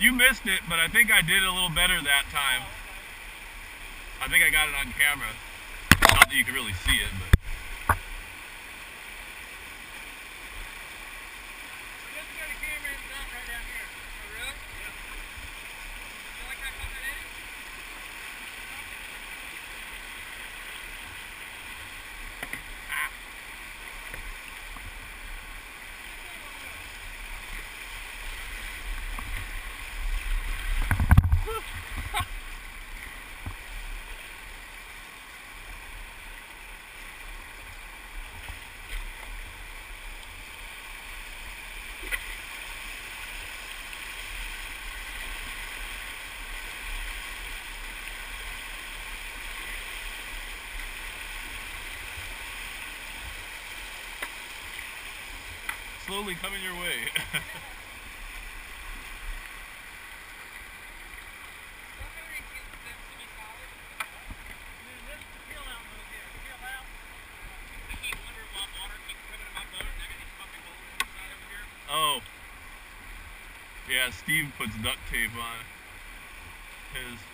You missed it, but I think I did a little better that time. I think I got it on camera. Not that you can really see it, but. Slowly coming your way. oh. Yeah, Steve puts duct tape on his.